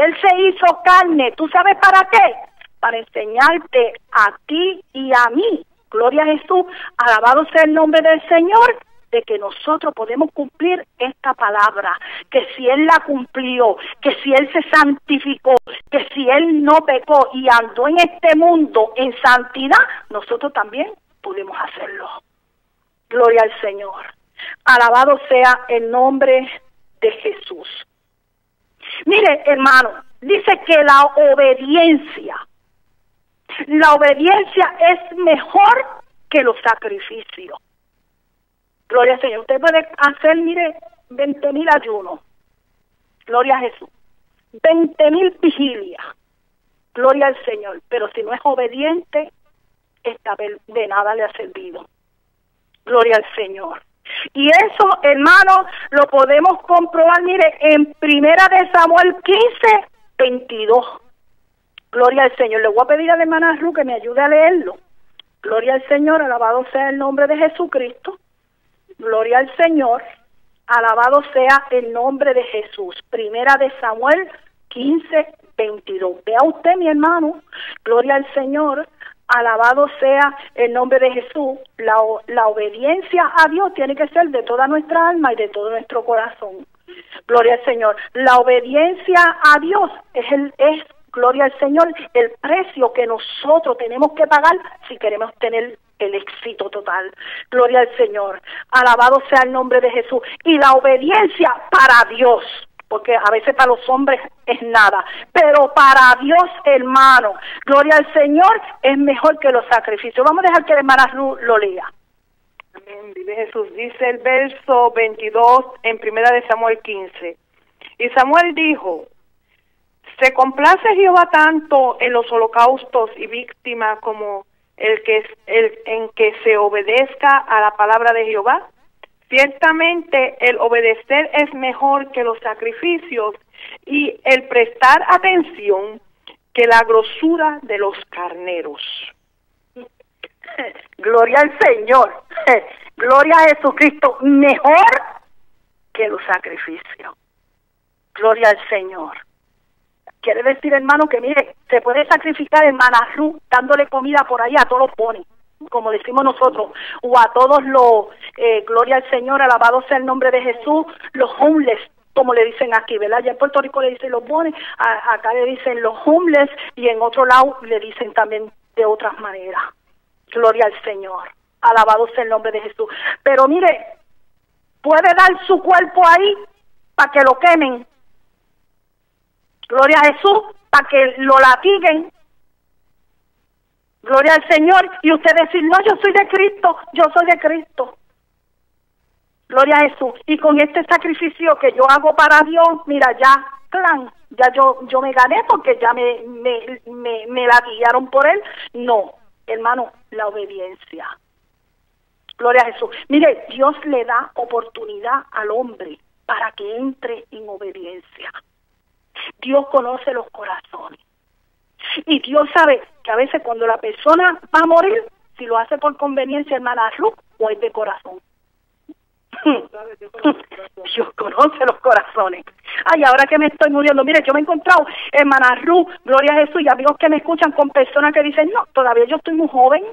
Él se hizo carne, ¿tú sabes para qué? Para enseñarte a ti y a mí. Gloria a Jesús, alabado sea el nombre del Señor, de que nosotros podemos cumplir esta palabra, que si Él la cumplió, que si Él se santificó, que si Él no pecó y andó en este mundo en santidad, nosotros también podemos hacerlo. Gloria al Señor. Alabado sea el nombre de Jesús. Mire, hermano, dice que la obediencia, la obediencia es mejor que los sacrificios. Gloria al Señor. Usted puede hacer, mire, 20 mil ayunos. Gloria a Jesús. 20 mil vigilias. Gloria al Señor. Pero si no es obediente, esta de nada le ha servido. Gloria al Señor. Y eso, hermano, lo podemos comprobar, mire, en Primera de Samuel 15, 22. Gloria al Señor. Le voy a pedir a la hermana Ru que me ayude a leerlo. Gloria al Señor, alabado sea el nombre de Jesucristo. Gloria al Señor. Alabado sea el nombre de Jesús. Primera de Samuel 15, 22. Vea usted, mi hermano. Gloria al Señor. Alabado sea el nombre de Jesús. La, la obediencia a Dios tiene que ser de toda nuestra alma y de todo nuestro corazón. Gloria al Señor. La obediencia a Dios es, el, es gloria al Señor, el precio que nosotros tenemos que pagar si queremos tener el éxito total. Gloria al Señor. Alabado sea el nombre de Jesús. Y la obediencia para Dios porque a veces para los hombres es nada, pero para Dios, hermano, gloria al Señor, es mejor que los sacrificios. Vamos a dejar que la hermana lo lea. Amén, vive Jesús. Dice el verso 22 en primera de Samuel 15. Y Samuel dijo, se complace Jehová tanto en los holocaustos y víctimas como el que el, en que se obedezca a la palabra de Jehová. Ciertamente el obedecer es mejor que los sacrificios y el prestar atención que la grosura de los carneros. Gloria al Señor, gloria a Jesucristo, mejor que los sacrificios. Gloria al Señor. Quiere decir, hermano, que mire, se puede sacrificar en Manasú dándole comida por ahí a todos los ponis como decimos nosotros, o a todos los, eh, gloria al Señor, alabado sea el nombre de Jesús, los homeless, como le dicen aquí, ¿verdad? Ya en Puerto Rico le dicen los bones, acá le dicen los homeless y en otro lado le dicen también de otras maneras. Gloria al Señor, alabado sea el nombre de Jesús. Pero mire, puede dar su cuerpo ahí para que lo quemen. Gloria a Jesús, para que lo latiguen, Gloria al Señor. Y usted decir, no, yo soy de Cristo, yo soy de Cristo. Gloria a Jesús. Y con este sacrificio que yo hago para Dios, mira, ya, clan, ya yo, yo me gané porque ya me, me, me, me la guiaron por él. No, hermano, la obediencia. Gloria a Jesús. Mire, Dios le da oportunidad al hombre para que entre en obediencia. Dios conoce los corazones. Y Dios sabe que a veces cuando la persona va a morir, si lo hace por conveniencia, hermana Ruth, o es de corazón. Dios conoce los corazones. Ay, ahora que me estoy muriendo, mire, yo me he encontrado, hermana Ruth, gloria a Jesús, y amigos que me escuchan con personas que dicen, no, todavía yo estoy muy joven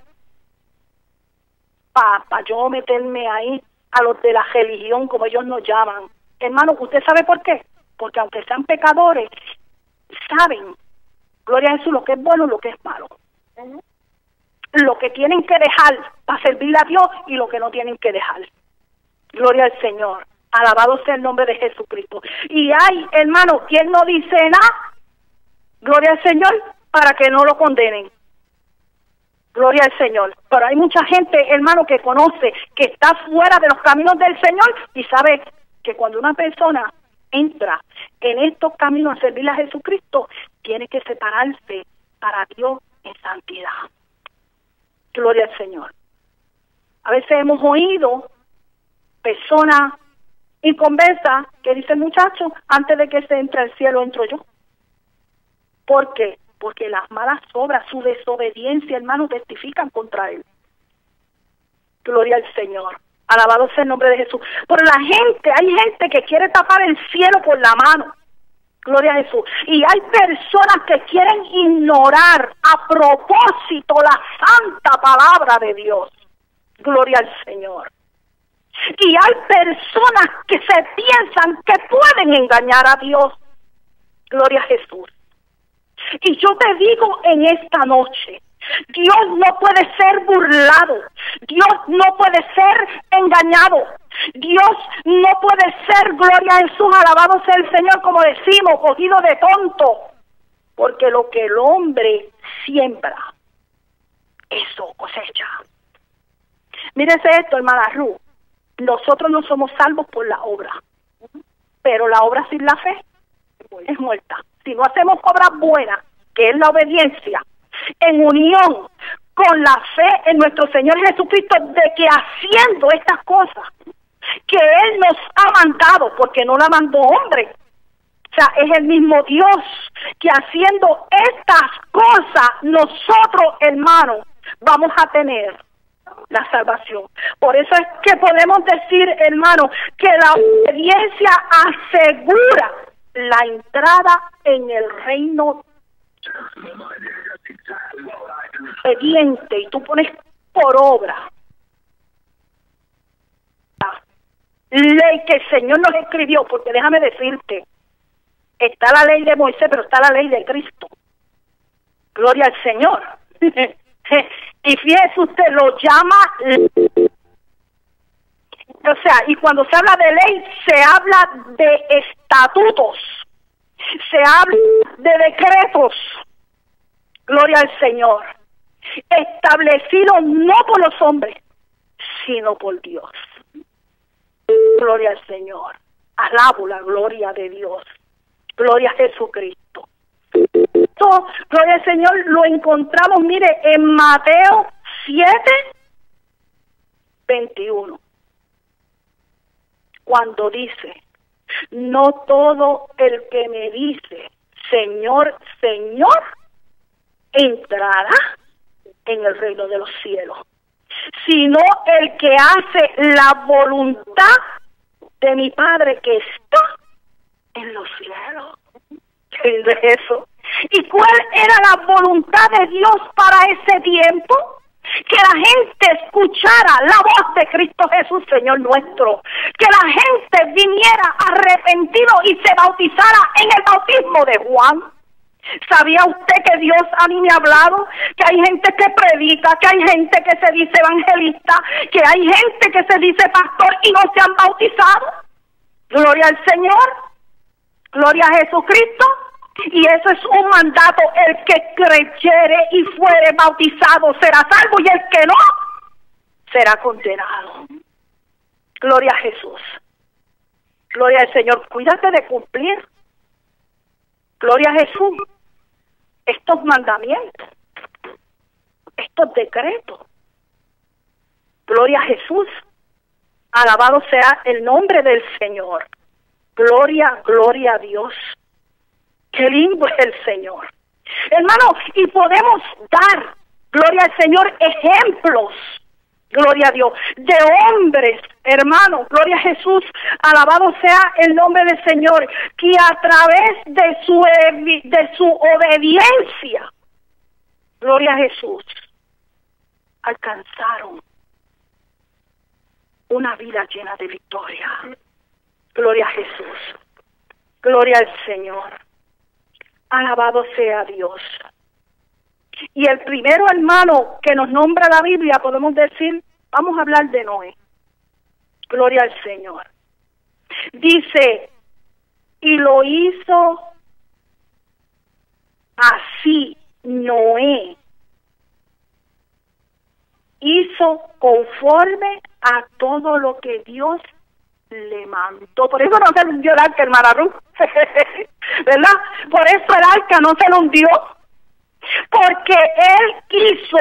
para pa yo meterme ahí a los de la religión, como ellos nos llaman. Hermano, ¿usted sabe por qué? Porque aunque sean pecadores, saben Gloria a Jesús, lo que es bueno y lo que es malo. Lo que tienen que dejar para servir a Dios y lo que no tienen que dejar. Gloria al Señor. Alabado sea el nombre de Jesucristo. Y hay, hermano, quien no dice nada, gloria al Señor, para que no lo condenen. Gloria al Señor. Pero hay mucha gente, hermano, que conoce que está fuera de los caminos del Señor y sabe que cuando una persona entra en estos caminos a servir a Jesucristo, tiene que separarse para Dios en santidad. Gloria al Señor. A veces hemos oído personas inconversas que dicen, muchachos, antes de que se entre al cielo entro yo. ¿Por qué? Porque las malas obras, su desobediencia, hermano, testifican contra él. Gloria al Señor. Alabado sea el nombre de Jesús. Pero la gente, hay gente que quiere tapar el cielo con la mano. Gloria a Jesús. Y hay personas que quieren ignorar a propósito la santa palabra de Dios. Gloria al Señor. Y hay personas que se piensan que pueden engañar a Dios. Gloria a Jesús. Y yo te digo en esta noche, Dios no puede ser burlado. Dios no puede ser engañado. Dios no puede ser, gloria a Jesús, alabado sea el Señor, como decimos, cogido de tonto. Porque lo que el hombre siembra, eso cosecha. Mírese esto, hermana Ru. Nosotros no somos salvos por la obra, pero la obra sin la fe es muerta. Si no hacemos obras buenas, que es la obediencia, en unión con la fe en nuestro Señor Jesucristo, de que haciendo estas cosas que Él nos ha mandado, porque no la mandó hombre, o sea, es el mismo Dios que haciendo estas cosas, nosotros, hermanos, vamos a tener la salvación. Por eso es que podemos decir, hermano, que la obediencia asegura la entrada en el reino obediente y tú pones por obra ley que el Señor nos escribió, porque déjame decirte, está la ley de Moisés, pero está la ley de Cristo. Gloria al Señor. y fíjese usted, lo llama o sea, y cuando se habla de ley, se habla de estatutos, se habla de decretos. Gloria al Señor. Establecidos no por los hombres, sino por Dios. Gloria al Señor. Alabo la gloria de Dios. Gloria a Jesucristo. Esto, gloria al Señor, lo encontramos, mire, en Mateo 7, 21. Cuando dice, no todo el que me dice, Señor, Señor, entrará en el reino de los cielos, sino el que hace la voluntad de mi Padre que está en los cielos. ¿Qué es eso? ¿Y cuál era la voluntad de Dios para ese tiempo? Que la gente escuchara la voz de Cristo Jesús, Señor nuestro. Que la gente viniera arrepentido y se bautizara en el bautismo de Juan. ¿Sabía usted que Dios a mí me ha hablado? Que hay gente que predica, que hay gente que se dice evangelista, que hay gente que se dice pastor y no se han bautizado. Gloria al Señor, gloria a Jesucristo. Y eso es un mandato, el que creyere y fuere bautizado será salvo y el que no será condenado. Gloria a Jesús. Gloria al Señor. Cuídate de cumplir. Gloria a Jesús estos mandamientos, estos decretos. Gloria a Jesús. Alabado sea el nombre del Señor. Gloria, gloria a Dios. Qué lindo es el Señor. Hermano, y podemos dar, gloria al Señor, ejemplos Gloria a Dios. De hombres, hermanos, gloria a Jesús. Alabado sea el nombre del Señor. Que a través de su, de su obediencia, gloria a Jesús, alcanzaron una vida llena de victoria. Gloria a Jesús. Gloria al Señor. Alabado sea Dios. Y el primero hermano que nos nombra la Biblia, podemos decir, vamos a hablar de Noé. Gloria al Señor. Dice, y lo hizo así Noé. Hizo conforme a todo lo que Dios le mandó. Por eso no se hundió el arca, hermana Ruth. ¿Verdad? Por eso el arca no se lo hundió porque Él hizo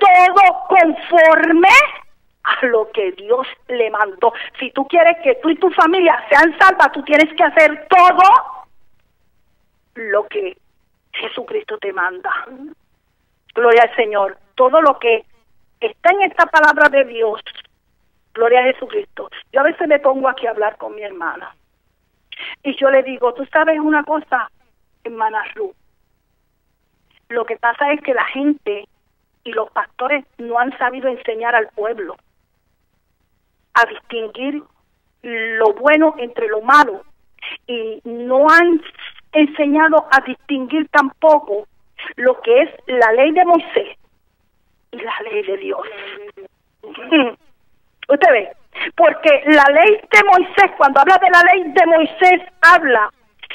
todo conforme a lo que Dios le mandó. Si tú quieres que tú y tu familia sean salvas, tú tienes que hacer todo lo que Jesucristo te manda. Gloria al Señor. Todo lo que está en esta palabra de Dios. Gloria a Jesucristo. Yo a veces me pongo aquí a hablar con mi hermana. Y yo le digo, tú sabes una cosa, hermana Ruth, lo que pasa es que la gente y los pastores no han sabido enseñar al pueblo a distinguir lo bueno entre lo malo y no han enseñado a distinguir tampoco lo que es la ley de Moisés y la ley de Dios. Usted ve, porque la ley de Moisés, cuando habla de la ley de Moisés, habla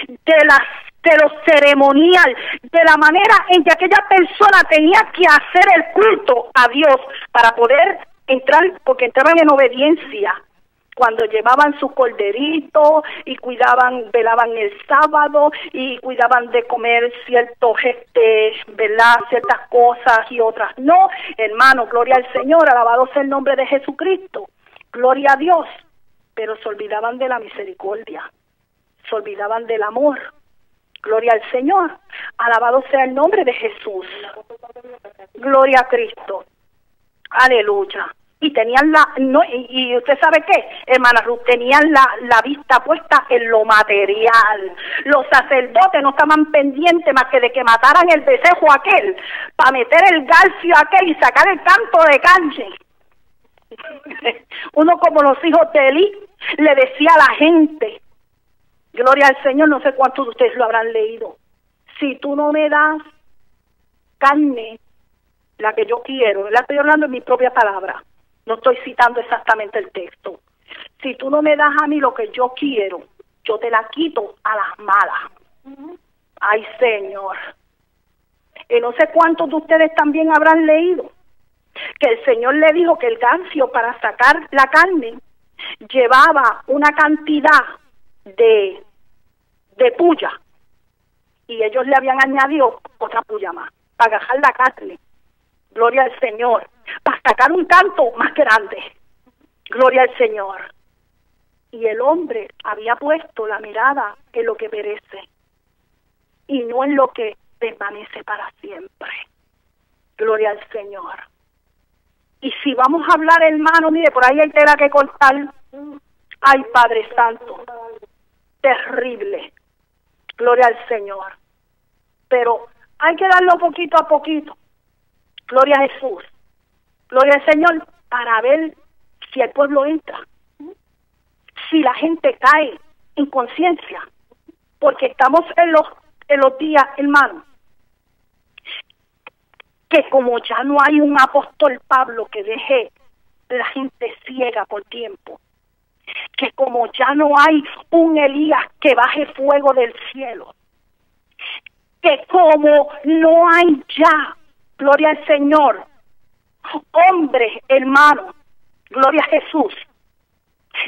de las de lo ceremonial, de la manera en que aquella persona tenía que hacer el culto a Dios para poder entrar, porque entraban en obediencia cuando llevaban su corderito y cuidaban, velaban el sábado y cuidaban de comer ciertos, este, ¿verdad? Ciertas cosas y otras no. Hermano, gloria al Señor, alabado sea el nombre de Jesucristo, gloria a Dios. Pero se olvidaban de la misericordia, se olvidaban del amor. Gloria al Señor, alabado sea el nombre de Jesús. Gloria a Cristo. Aleluya y tenían la no y, usted sabe qué hermana Ruth tenían la, la vista puesta en lo material los sacerdotes no estaban pendientes más que de que mataran el desejo aquel para meter el garfio aquel y sacar el canto de canche uno como los hijos de Eli le decía a la gente gloria al Señor no sé cuántos de ustedes lo habrán leído si tú no me das carne la que yo quiero, la estoy hablando en mi propia palabra no estoy citando exactamente el texto. Si tú no me das a mí lo que yo quiero, yo te la quito a las malas. Ay, Señor. Y no sé cuántos de ustedes también habrán leído que el Señor le dijo que el gancio para sacar la carne llevaba una cantidad de, de puya y ellos le habían añadido otra puya más para agarrar la carne. Gloria al Señor para sacar un canto más grande. Gloria al Señor. Y el hombre había puesto la mirada en lo que perece y no en lo que permanece para siempre. Gloria al Señor. Y si vamos a hablar, hermano, mire, por ahí hay tela que cortar. Ay, Padre Santo, terrible. Gloria al Señor. Pero hay que darlo poquito a poquito. Gloria a Jesús. Gloria al Señor, para ver si el pueblo entra, si la gente cae en conciencia, porque estamos en los, en los días, hermano, que como ya no hay un apóstol Pablo que deje la gente ciega por tiempo, que como ya no hay un Elías que baje fuego del cielo, que como no hay ya, gloria al Señor, hombres, hermanos, gloria a Jesús,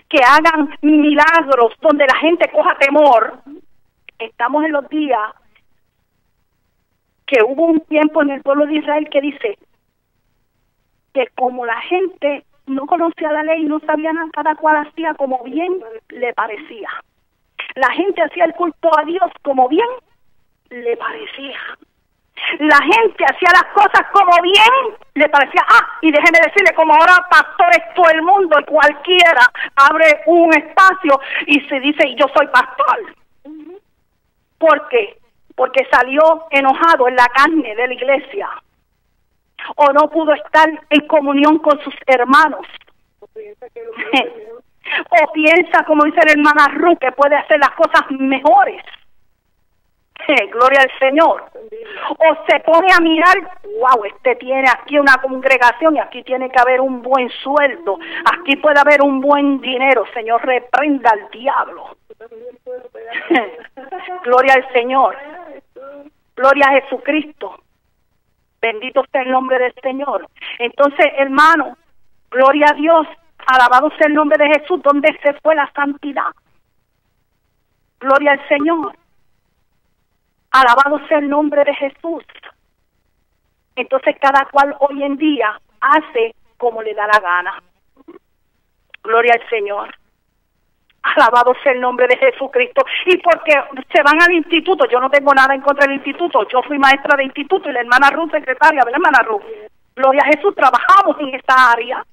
que hagan milagros donde la gente coja temor. Estamos en los días que hubo un tiempo en el pueblo de Israel que dice que como la gente no conocía la ley, no sabía nada, cada cual hacía como bien le parecía. La gente hacía el culto a Dios como bien le parecía la gente hacía las cosas como bien, le parecía, ah, y déjeme decirle, como ahora pastores todo el mundo y cualquiera abre un espacio y se dice, yo soy pastor. ¿Por qué? Porque salió enojado en la carne de la iglesia o no pudo estar en comunión con sus hermanos. o piensa, como dice la hermana Ruth, que puede hacer las cosas mejores gloria al Señor. O se pone a mirar, wow, este tiene aquí una congregación y aquí tiene que haber un buen sueldo, aquí puede haber un buen dinero, Señor, reprenda al diablo. gloria al Señor. Gloria a Jesucristo. Bendito sea el nombre del Señor. Entonces, hermano, gloria a Dios, alabado sea el nombre de Jesús, donde se fue la santidad. Gloria al Señor. Alabado sea el nombre de Jesús. Entonces cada cual hoy en día hace como le da la gana. Gloria al Señor. Alabado sea el nombre de Jesucristo. Y porque se van al instituto, yo no tengo nada en contra del instituto. Yo fui maestra de instituto y la hermana Ruth, secretaria la hermana Ruth. Gloria a Jesús, trabajamos en esta área.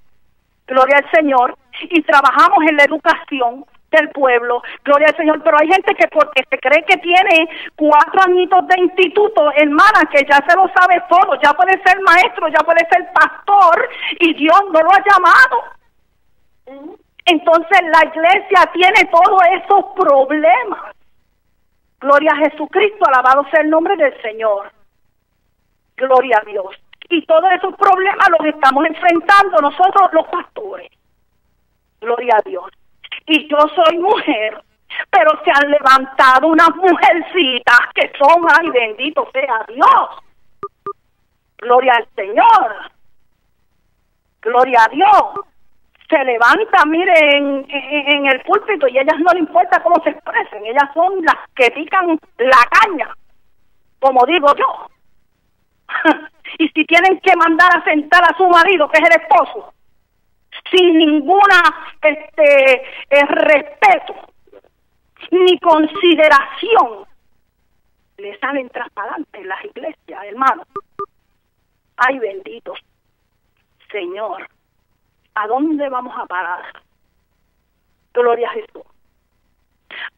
Gloria al Señor. Y trabajamos en la educación del pueblo, gloria al Señor, pero hay gente que porque se cree que tiene cuatro añitos de instituto, hermana, que ya se lo sabe todo, ya puede ser maestro, ya puede ser pastor, y Dios no lo ha llamado. Entonces la iglesia tiene todos esos problemas. Gloria a Jesucristo, alabado sea el nombre del Señor. Gloria a Dios. Y todos esos problemas los estamos enfrentando nosotros los pastores. Gloria a Dios y yo soy mujer, pero se han levantado unas mujercitas que son, ay, bendito sea Dios. Gloria al Señor. Gloria a Dios. Se levanta, miren, en, el púlpito y a ellas no le importa cómo se expresen. Ellas son las que pican la caña, como digo yo. y si tienen que mandar a sentar a su marido, que es el esposo, sin ninguna este eh, respeto ni consideración le salen traspalantes las iglesias, hermano. Ay, benditos. Señor, ¿a dónde vamos a parar? Gloria a Jesús.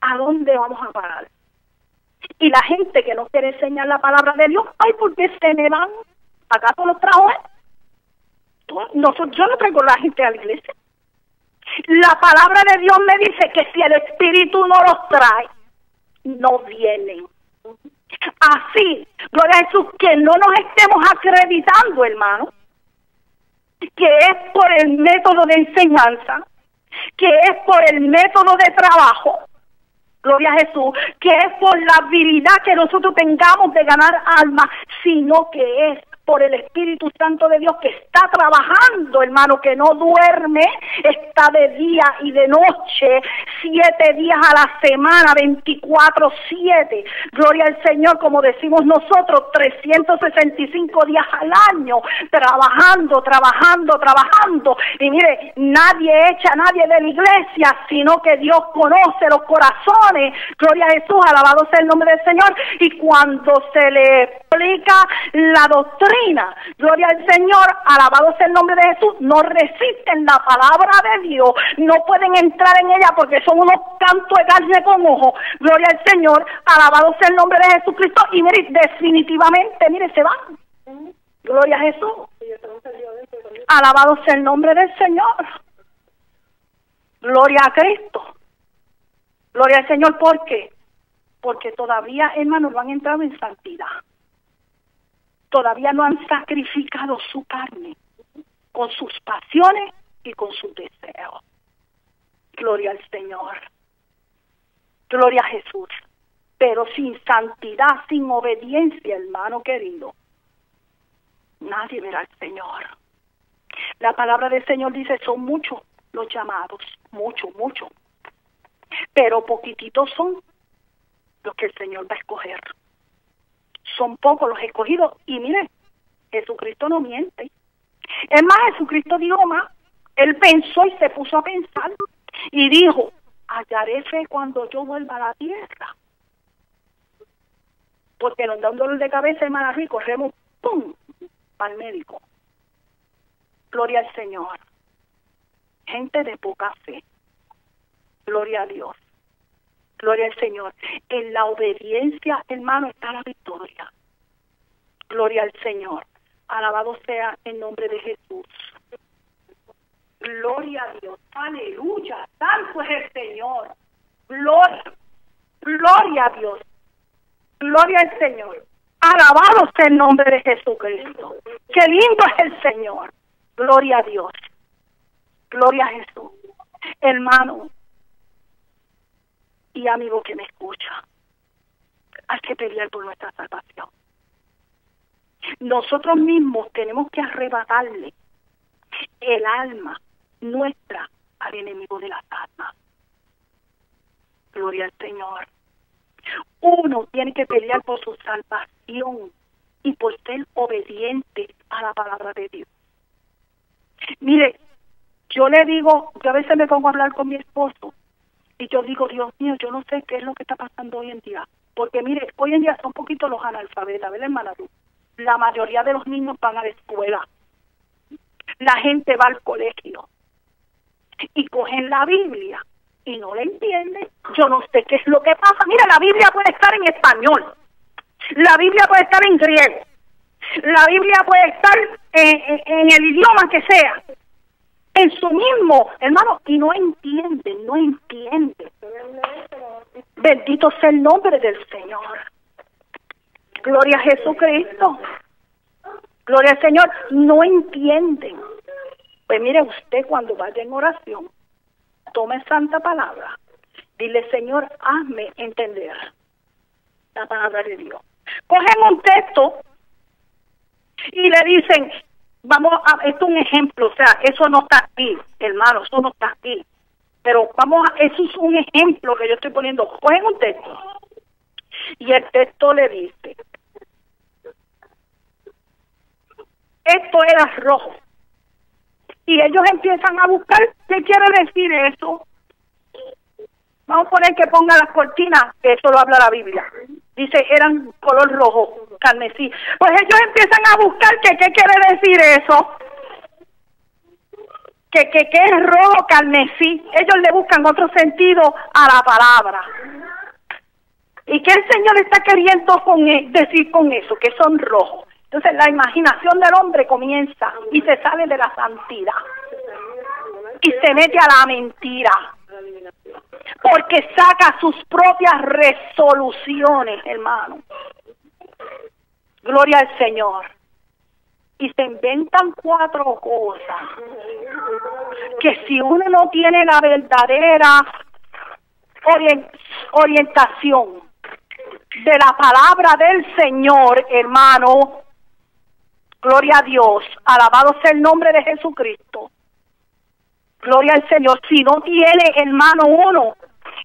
¿A dónde vamos a parar? Y la gente que no quiere enseñar la palabra de Dios, ay, ¿por qué se me van? ¿Acaso los trajo yo no traigo la gente a la iglesia. La palabra de Dios me dice que si el Espíritu no los trae, no vienen. Así, gloria a Jesús, que no nos estemos acreditando, hermano, que es por el método de enseñanza, que es por el método de trabajo, gloria a Jesús, que es por la habilidad que nosotros tengamos de ganar alma, sino que es por el Espíritu Santo de Dios que está trabajando, hermano, que no duerme, está de día y de noche, siete días a la semana, 24, siete. Gloria al Señor, como decimos nosotros, 365 días al año, trabajando, trabajando, trabajando. Y mire, nadie echa a nadie de la iglesia, sino que Dios conoce los corazones. Gloria a Jesús, alabado sea el nombre del Señor. Y cuando se le explica la doctrina, gloria al Señor, alabado sea el nombre de Jesús, no resisten la palabra de Dios, no pueden entrar en ella porque son unos cantos de carne con ojo, gloria al Señor, alabado sea el nombre de Jesucristo, y mire, definitivamente, mire, se van. Gloria a Jesús. Alabado sea el nombre del Señor. Gloria a Cristo. Gloria al Señor, ¿por qué? Porque todavía, hermanos, no han entrado en santidad todavía no han sacrificado su carne con sus pasiones y con sus deseos. Gloria al Señor. Gloria a Jesús. Pero sin santidad, sin obediencia, hermano querido, nadie verá al Señor. La palabra del Señor dice, son muchos los llamados, muchos, muchos. Pero poquititos son los que el Señor va a escoger son pocos los escogidos. Y mire, Jesucristo no miente. Es más, Jesucristo dijo más. Él pensó y se puso a pensar y dijo, hallaré fe cuando yo vuelva a la tierra. Porque nos da un dolor de cabeza, hermana y corremos, ¡pum!, al médico. Gloria al Señor. Gente de poca fe. Gloria a Dios. Gloria al Señor. En la obediencia, hermano, está la victoria. Gloria al Señor. Alabado sea el nombre de Jesús. Gloria a Dios. Aleluya. Santo es el Señor. Gloria. Gloria a Dios. Gloria al Señor. Alabado sea el nombre de Jesucristo. Qué lindo es el Señor. Gloria a Dios. Gloria a Jesús. Hermano, y amigo que me escucha, hay que pelear por nuestra salvación. Nosotros mismos tenemos que arrebatarle el alma nuestra al enemigo de las almas. Gloria al Señor. Uno tiene que pelear por su salvación y por ser obediente a la palabra de Dios. Mire, yo le digo, yo a veces me pongo a hablar con mi esposo y yo digo, Dios mío, yo no sé qué es lo que está pasando hoy en día. Porque mire, hoy en día son un poquito los analfabetas, ¿verdad, hermana La mayoría de los niños van a la escuela. La gente va al colegio. Y cogen la Biblia y no le entiende. Yo no sé qué es lo que pasa. Mira, la Biblia puede estar en español, la Biblia puede estar en griego, la Biblia puede estar en el idioma que sea, en su mismo, hermano, y no entiende, no entiende. Bendito sea el nombre del Señor. Gloria a Jesucristo. Gloria al Señor. No entienden. Pues mire usted cuando vaya en oración, tome santa palabra. Dile, Señor, hazme entender la palabra de Dios. Cogen un texto y le dicen, vamos a, esto es un ejemplo, o sea, eso no está aquí, hermano, eso no está aquí. Pero vamos a, eso es un ejemplo que yo estoy poniendo. Cogen un texto y el texto le dice, esto era rojo. Y ellos empiezan a buscar qué quiere decir eso. Vamos a poner que ponga las cortinas, que eso lo habla la Biblia. Dice, eran color rojo, carmesí. Pues ellos empiezan a buscar que qué quiere decir eso. Que, que, que es rojo, carmesí. Ellos le buscan otro sentido a la palabra. ¿Y qué el Señor está queriendo con e, decir con eso? Que son rojos. Entonces la imaginación del hombre comienza y se sale de la santidad y se mete a la mentira porque saca sus propias resoluciones, hermano. Gloria al Señor. Y se inventan cuatro cosas que si uno no tiene la verdadera orientación de la palabra del Señor, hermano, Gloria a Dios. Alabado sea el nombre de Jesucristo. Gloria al Señor. Si no tiene, hermano, uno,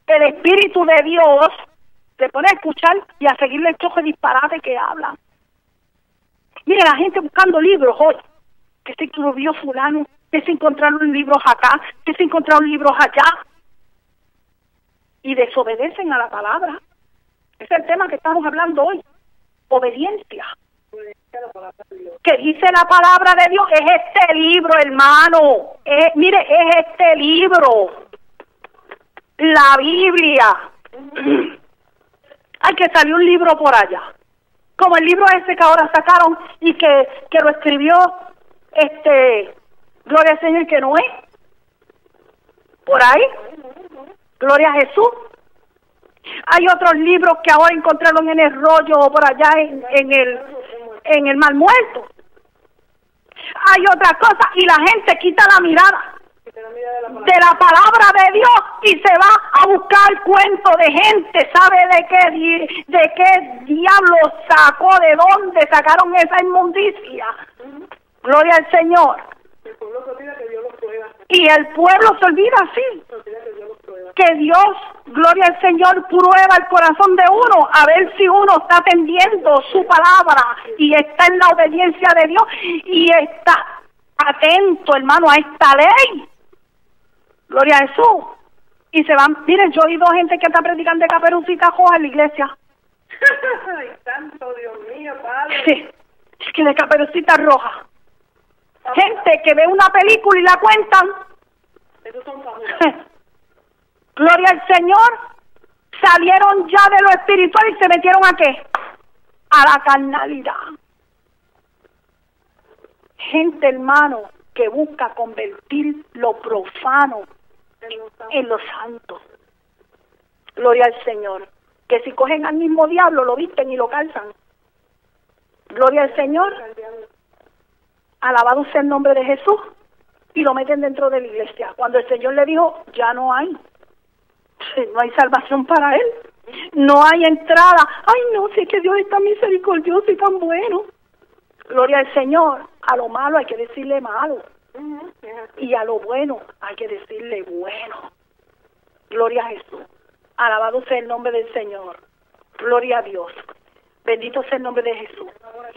el Espíritu de Dios, se pone a escuchar y a seguirle el choque disparate que habla. Mire, la gente buscando libros hoy. Que se escribió fulano, que se encontraron libros acá, que se encontraron libros allá. Y desobedecen a la palabra. Es el tema que estamos hablando hoy. Obediencia que dice la palabra de Dios es este libro, hermano. mire, es este libro. La Biblia. Hay que salir un libro por allá. Como el libro ese que ahora sacaron y que, que lo escribió este Gloria al Señor que no es. Por ahí. Gloria a Jesús. Hay otros libros que ahora encontraron en el rollo o por allá en, en el en el mal muerto. Hay otra cosa y la gente quita la mirada de la palabra de Dios y se va a buscar cuento de gente, sabe de qué de qué diablo sacó, de dónde sacaron esa inmundicia. Gloria al Señor. Y el pueblo se olvida así. Que Dios, gloria al Señor, prueba el corazón de uno a ver si uno está atendiendo su palabra y está en la obediencia de Dios y está atento, hermano, a esta ley. Gloria a Jesús. Y se van, miren, yo he oído gente que está predicando de caperucita roja en la iglesia. Ay, santo Dios mío, Padre. Sí, es que de caperucita roja. Gente que ve una película y la cuentan. Gloria al Señor. Salieron ya de lo espiritual y se metieron a qué? A la carnalidad. Gente, hermano, que busca convertir lo profano en lo santo. Gloria al Señor. Que si cogen al mismo diablo, lo visten y lo calzan. Gloria al Señor alabado sea el nombre de Jesús, y lo meten dentro de la iglesia. Cuando el Señor le dijo, ya no hay, no hay salvación para él, no hay entrada. Ay, no, sé que Dios está misericordioso y tan bueno. Gloria al Señor. A lo malo hay que decirle malo. Y a lo bueno hay que decirle bueno. Gloria a Jesús. Alabado sea el nombre del Señor. Gloria a Dios. Bendito sea el nombre de Jesús.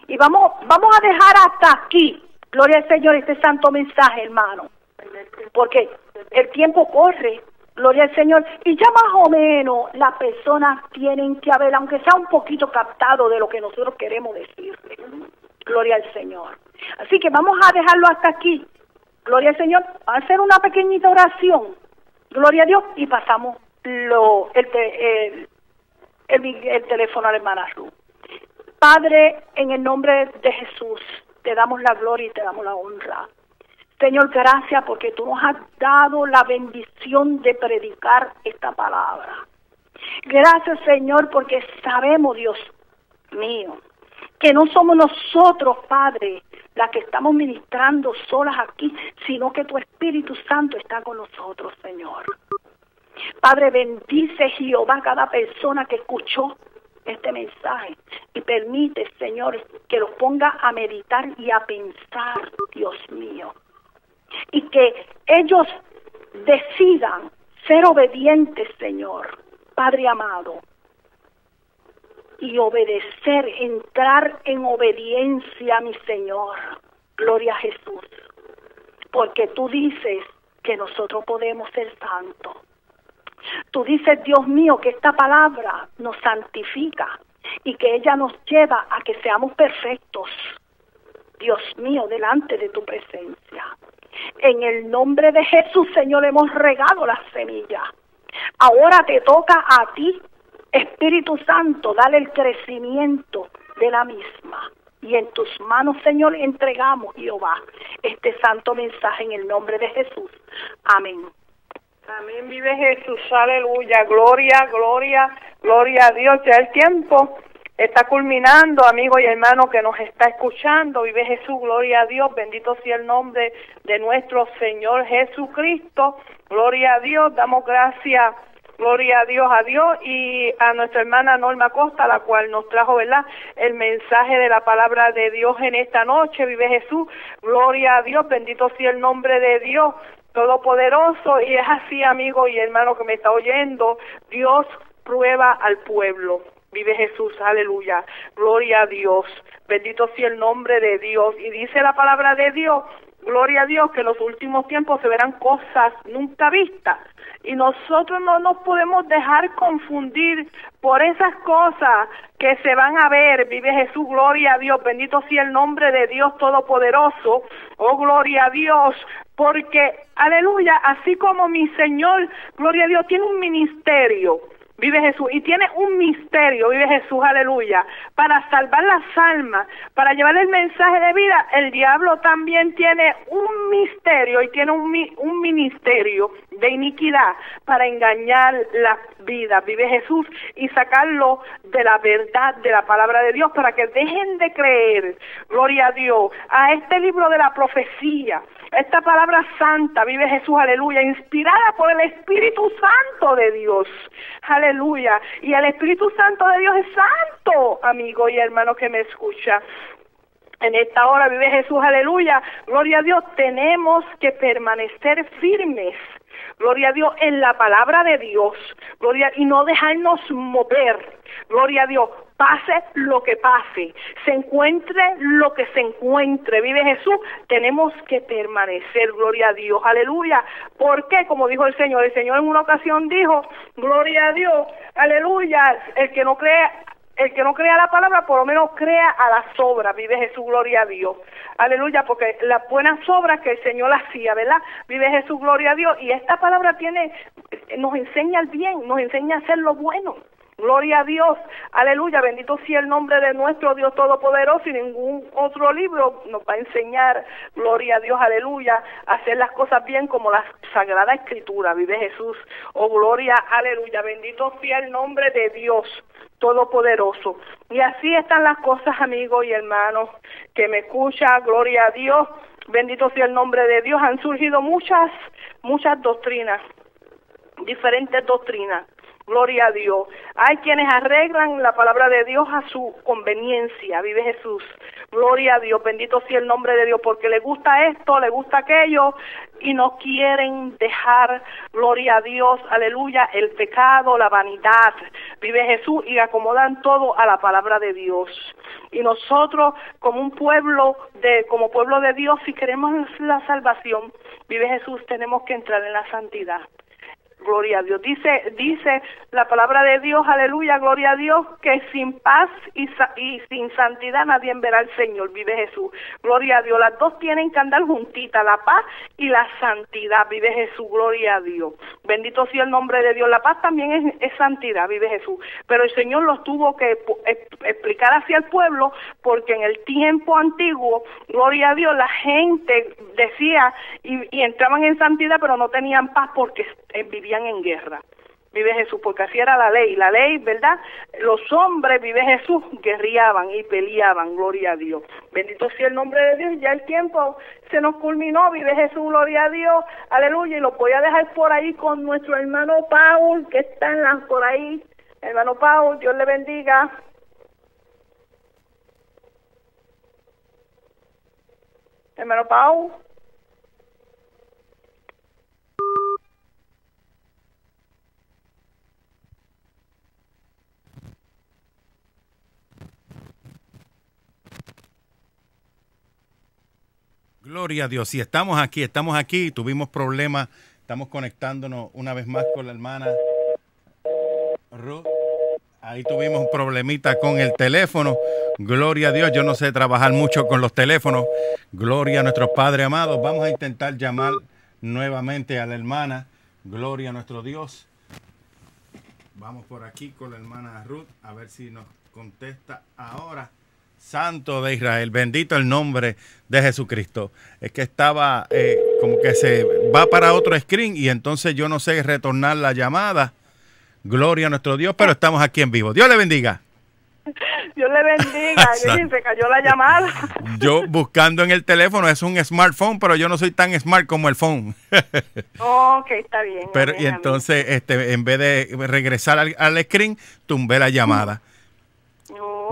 Y vamos, vamos a dejar hasta aquí Gloria al Señor este santo mensaje, hermano. Porque el tiempo corre, gloria al Señor, y ya más o menos las personas tienen que haber, aunque sea un poquito captado de lo que nosotros queremos decir. Gloria al Señor. Así que vamos a dejarlo hasta aquí. Gloria al Señor. a hacer una pequeñita oración. Gloria a Dios y pasamos lo, el, el, el, teléfono a la hermana Ruth. Padre, en el nombre de Jesús, te damos la gloria y te damos la honra. Señor, gracias porque tú nos has dado la bendición de predicar esta palabra. Gracias, Señor, porque sabemos, Dios mío, que no somos nosotros, Padre, las que estamos ministrando solas aquí, sino que tu Espíritu Santo está con nosotros, Señor. Padre, bendice Jehová cada persona que escuchó este mensaje y permite, Señor, que los ponga a meditar y a pensar, Dios mío. Y que ellos decidan ser obedientes, Señor, Padre amado, y obedecer, entrar en obediencia, mi Señor. Gloria a Jesús. Porque tú dices que nosotros podemos ser santos. Tú dices, Dios mío, que esta palabra nos santifica y que ella nos lleva a que seamos perfectos. Dios mío, delante de tu presencia. En el nombre de Jesús, Señor, hemos regado la semilla. Ahora te toca a ti Espíritu Santo, dale el crecimiento de la misma. Y en tus manos, Señor, entregamos, Jehová, este santo mensaje en el nombre de Jesús. Amén. Amén, vive Jesús, aleluya, gloria, gloria, gloria a Dios. Ya el tiempo está culminando, amigo y hermano que nos está escuchando. Vive Jesús, gloria a Dios, bendito sea el nombre de nuestro Señor Jesucristo. Gloria a Dios, damos gracias Gloria a Dios, a Dios y a nuestra hermana Norma Costa, la cual nos trajo, ¿verdad? El mensaje de la palabra de Dios en esta noche. Vive Jesús. Gloria a Dios. Bendito sea el nombre de Dios Todopoderoso. Y es así, amigo y hermano que me está oyendo. Dios prueba al pueblo. Vive Jesús, aleluya. Gloria a Dios. Bendito sea el nombre de Dios. Y dice la palabra de Dios gloria a Dios, que en los últimos tiempos se verán cosas nunca vistas. Y nosotros no nos podemos dejar confundir por esas cosas que se van a ver. Vive Jesús, gloria a Dios, bendito sea el nombre de Dios Todopoderoso. Oh, gloria a Dios, porque, aleluya, así como mi Señor, gloria a Dios, tiene un ministerio vive Jesús. Y tiene un misterio, vive Jesús, aleluya, para salvar las almas, para llevar el mensaje de vida, el diablo también tiene un misterio y tiene un, un ministerio de iniquidad para engañar la vida, vive Jesús y sacarlo de la verdad de la palabra de Dios para que dejen de creer, gloria a Dios, a este libro de la profecía, esta palabra santa, vive Jesús, aleluya, inspirada por el Espíritu Santo de Dios, aleluya. Y el Espíritu Santo de Dios es santo, amigo y hermano que me escucha. En esta hora vive Jesús, aleluya. Gloria a Dios, tenemos que permanecer firmes gloria a Dios, en la palabra de Dios, gloria, y no dejarnos mover, gloria a Dios, pase lo que pase, se encuentre lo que se encuentre, vive Jesús, tenemos que permanecer, gloria a Dios, aleluya. porque Como dijo el Señor, el Señor en una ocasión dijo, gloria a Dios, aleluya, el que no cree el que no crea la palabra, por lo menos crea a las obras, vive Jesús, gloria a Dios. Aleluya, porque las buenas obras que el Señor hacía, ¿verdad? Vive Jesús, gloria a Dios. Y esta palabra tiene, nos enseña el bien, nos enseña a hacer lo bueno. Gloria a Dios, aleluya, bendito sea el nombre de nuestro Dios Todopoderoso y ningún otro libro nos va a enseñar, gloria a Dios, aleluya, hacer las cosas bien como la Sagrada Escritura, vive Jesús, oh gloria, aleluya, bendito sea el nombre de Dios Todopoderoso. Y así están las cosas, amigos y hermanos, que me escucha, gloria a Dios, bendito sea el nombre de Dios, han surgido muchas, muchas doctrinas, diferentes doctrinas Gloria a Dios. Hay quienes arreglan la palabra de Dios a su conveniencia. Vive Jesús. Gloria a Dios. Bendito sea el nombre de Dios. Porque le gusta esto, le gusta aquello. Y no quieren dejar, gloria a Dios, aleluya, el pecado, la vanidad. Vive Jesús y acomodan todo a la palabra de Dios. Y nosotros, como un pueblo de, como pueblo de Dios, si queremos la salvación, vive Jesús, tenemos que entrar en la santidad Gloria a Dios. Dice, dice la palabra de Dios, aleluya, gloria a Dios, que sin paz y, sin santidad nadie verá al Señor, vive Jesús. Gloria a Dios. Las dos tienen que andar juntitas, la paz y la santidad, vive Jesús, gloria a Dios. Bendito sea el nombre de Dios. La paz también es, santidad, vive Jesús. Pero el Señor los tuvo que explicar hacia el pueblo porque en el tiempo antiguo, gloria a Dios, la gente decía y entraban en santidad, pero no tenían paz porque vivían en guerra. Vive Jesús, porque así era la ley. La ley, ¿verdad? Los hombres, vive Jesús, guerriaban y peleaban, gloria a Dios. Bendito sea el nombre de Dios. Ya el tiempo se nos culminó, vive Jesús, gloria a Dios, aleluya. Y lo voy a dejar por ahí con nuestro hermano Paul, que está en la, por ahí. Hermano Paul, Dios le bendiga. Hermano Paul. Gloria a Dios. Si estamos aquí, estamos aquí, tuvimos problemas, estamos conectándonos una vez más con la hermana Ruth. Ahí tuvimos un problemita con el teléfono. Gloria a Dios, yo no sé trabajar mucho con los teléfonos. Gloria a nuestro Padre amado. Vamos a intentar llamar nuevamente a la hermana. Gloria a nuestro Dios. Vamos por aquí con la hermana Ruth a ver si nos contesta ahora. Santo de Israel, bendito el nombre de Jesucristo. Es que estaba eh, como que se va para otro screen y entonces yo no sé retornar la llamada. Gloria a nuestro Dios, pero estamos aquí en vivo. Dios le bendiga. Dios le bendiga. se cayó la llamada. Yo buscando en el teléfono, es un smartphone, pero yo no soy tan smart como el phone. ok, está bien. Pero, y entonces, este, en vez de regresar al, al screen, tumbé la llamada.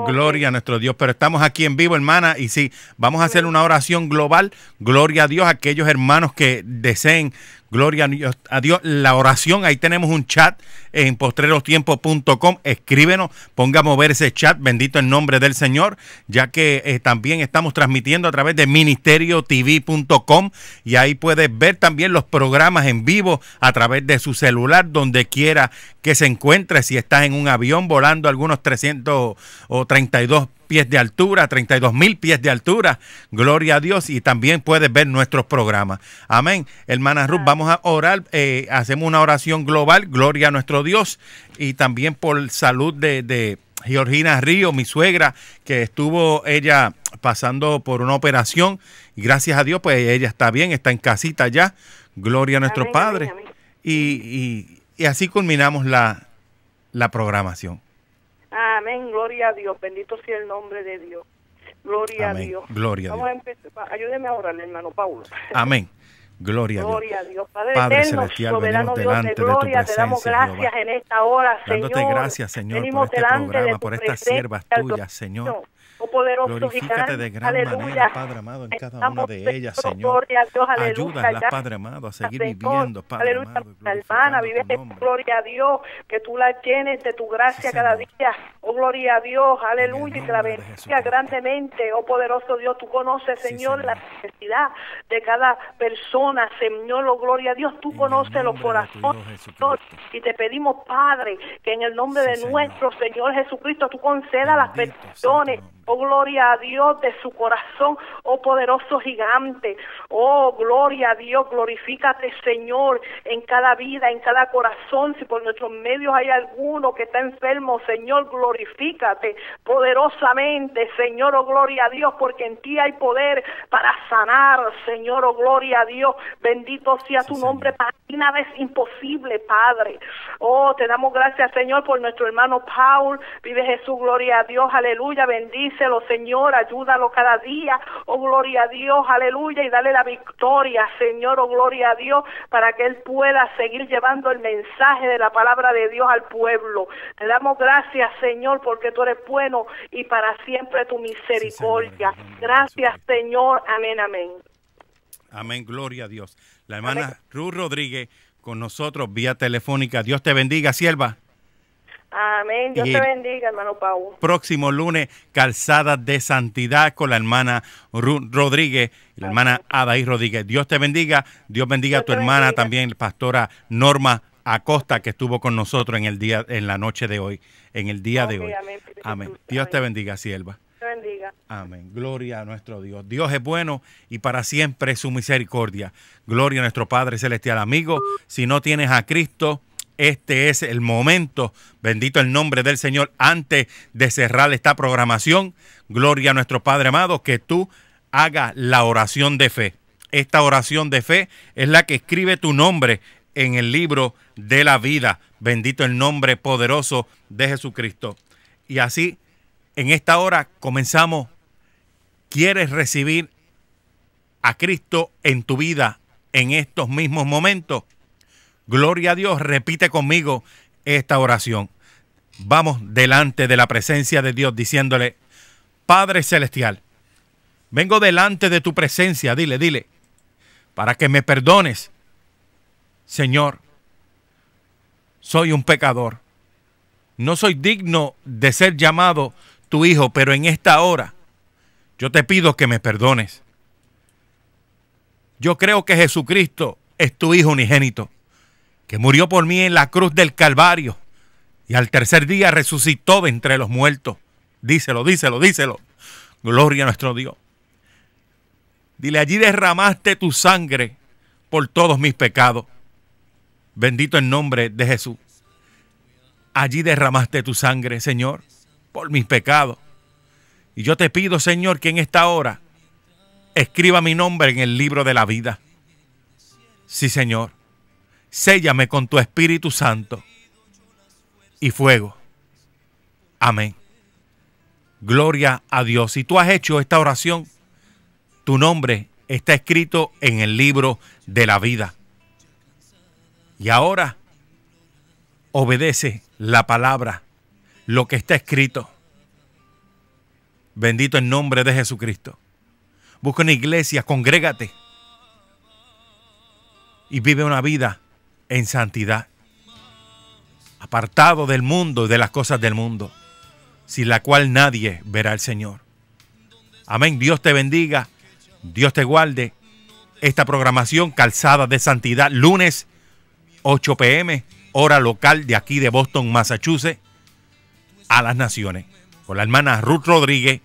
Gloria a nuestro Dios. Pero estamos aquí en vivo, hermana, y sí, vamos a hacer una oración global. Gloria a Dios, a aquellos hermanos que deseen Gloria a Dios. La oración, ahí tenemos un chat en postrerostiempos.com. Escríbenos, ponga a mover ese chat, bendito el nombre del Señor, ya que eh, también estamos transmitiendo a través de ministeriotv.com y ahí puedes ver también los programas en vivo a través de su celular, donde quiera que se encuentre, si estás en un avión volando algunos 332 pies de altura, 32 mil pies de altura. Gloria a Dios. Y también puedes ver nuestros programas. Amén. Hermana Ruth, vamos a orar. Eh, hacemos una oración global. Gloria a nuestro Dios. Y también por salud de, de Georgina Río, mi suegra, que estuvo ella pasando por una operación. Y gracias a Dios, pues ella está bien, está en casita ya. Gloria a nuestro Padre. Y, y, así culminamos la, la programación. Amén, gloria a Dios, bendito sea el nombre de Dios. Gloria a Dios. Gloria Vamos a empezar. Ayúdeme ahora, hermano Paulo. Amén. Gloria, gloria a Dios. Padre, Padre eterno, celestial, soberano Dios de gloria, te damos gracias en esta hora, Señor. Dándote gracias, Señor, por este programa, por estas siervas tuyas, Señor. Oh, poderoso Glorifícate de gran aleluya. manera, Padre amado, en cada una de ellas, Señor. Ayúdalas, Padre amado, a seguir viviendo, Padre aleluya, amado. hermana, vive gloria a Dios, que tú la tienes de tu gracia Sí, cada Señor. día. Oh, gloria a Dios, aleluya, y que la bendiga grandemente. Oh, poderoso Dios, tú conoces, Sí, Señor, Señor. la necesidad de cada persona, Señor, oh, gloria a Dios, tú En conoces los corazones. Jesucristo. Y te pedimos, Padre, que en el nombre Sí, de Señor. nuestro Señor Jesucristo tú concedas las Bendito Oh, gloria a Dios de su corazón, oh poderoso gigante. Oh, gloria a Dios, glorifícate, Señor, en cada vida, en cada corazón. Si por nuestros medios hay alguno que está enfermo, Señor, glorifícate poderosamente, Señor, oh gloria a Dios, porque en ti hay poder para sanar, Señor, oh gloria a Dios. Bendito sea tu nombre, para ti nada es imposible, Padre. Oh, te damos gracias, Señor, por nuestro hermano Paul. Vive Jesús, gloria a Dios, aleluya. Bendícelo, Señor, ayúdalo cada día. Oh, gloria a Dios, aleluya. Y dale la victoria, Señor, oh, gloria a Dios, para que él pueda seguir llevando el mensaje de la palabra de Dios al pueblo. Te damos gracias, Señor, porque tú eres bueno y para siempre tu misericordia. gracias. Señor. Amén, amén. Amén, gloria a Dios. La hermana Ruth Rodríguez con nosotros vía telefónica. Dios te bendiga, sierva. Amén. Dios Y- te bendiga, hermano Paul. Próximo lunes, Calzada de Santidad con la hermana Rodríguez y la hermana Adaí Rodríguez. Dios te bendiga. Dios bendiga a tu hermana bendiga. también, pastora Norma Acosta que estuvo con nosotros en el día, en la noche de hoy, en el día de hoy. amén. Amén. Dios te bendiga, sierva. Te bendiga. Amén. Gloria a nuestro Dios. Dios es bueno y para siempre su misericordia. Gloria a nuestro Padre Celestial. Amigo, si no tienes a Cristo, este es el momento. Bendito el nombre del Señor. Antes de cerrar esta programación, gloria a nuestro Padre amado, que tú hagas la oración de fe. Esta oración de fe es la que escribe tu nombre en el libro de la vida. Bendito el nombre poderoso de Jesucristo. Y así, en esta hora comenzamos. ¿Quieres recibir a Cristo en tu vida en estos mismos momentos? Gloria a Dios, repite conmigo esta oración. Vamos delante de la presencia de Dios diciéndole, Padre Celestial, vengo delante de tu presencia, dile, dile, para que me perdones. Señor, soy un pecador. No soy digno de ser llamado tu hijo, pero en esta hora yo te pido que me perdones. Yo creo que Jesucristo es tu hijo unigénito, que murió por mí en la cruz del Calvario y al tercer día resucitó de entre los muertos. Díselo, díselo, díselo. Gloria a nuestro Dios. Dile, allí derramaste tu sangre por todos mis pecados. Bendito el nombre de Jesús. Allí derramaste tu sangre, Señor, por mis pecados. Y yo te pido, Señor, que en esta hora escriba mi nombre en el libro de la vida. Sí, Señor. Séllame con tu Espíritu Santo y fuego. Amén. Gloria a Dios. Si tú has hecho esta oración, tu nombre está escrito en el libro de la vida. Y ahora obedece la palabra, lo que está escrito. Bendito el nombre de Jesucristo. Busca una iglesia, congrégate y vive una vida en santidad, apartado del mundo y de las cosas del mundo, sin la cual nadie verá al Señor. Amén. Dios te bendiga, Dios te guarde. Esta programación calzada de santidad, lunes 8 pm, hora local de aquí de Boston, Massachusetts, a las naciones, con la hermana Ruth Rodríguez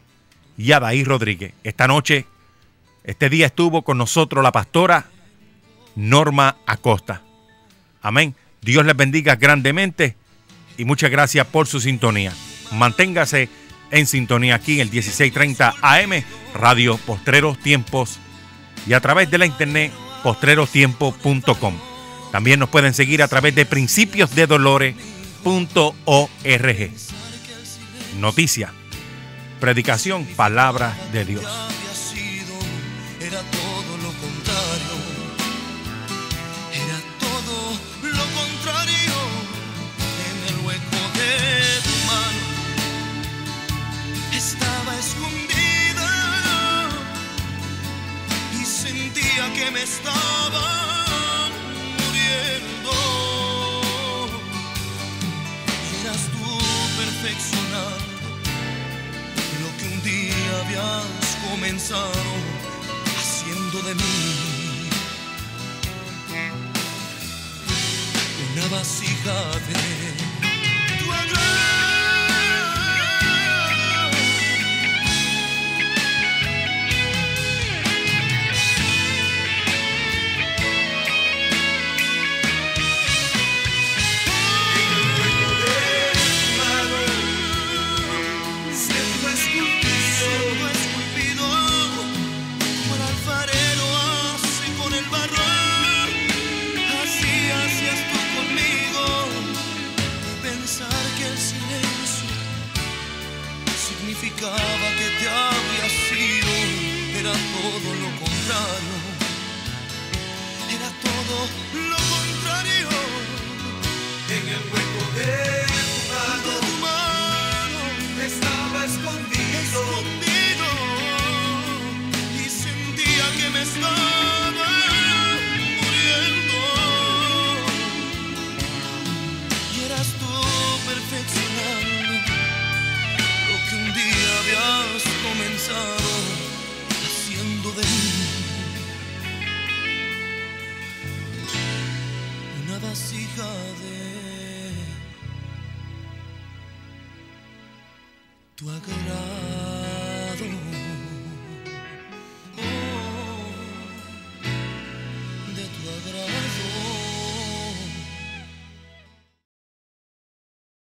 y Adaí Rodríguez. Esta noche, este día estuvo con nosotros la pastora Norma Acosta. Amén. Dios les bendiga grandemente y muchas gracias por su sintonía. Manténgase en sintonía aquí en el 1630 AM, Radio Postreros Tiempos y a través de la internet postrerostiempo.com. También nos pueden seguir a través de principiosdedolores.org. Noticia, predicación, palabra de Dios. Que me estaba muriendo. Y eras tú perfeccionando lo que un día habías comenzado haciendo de mí una vasija de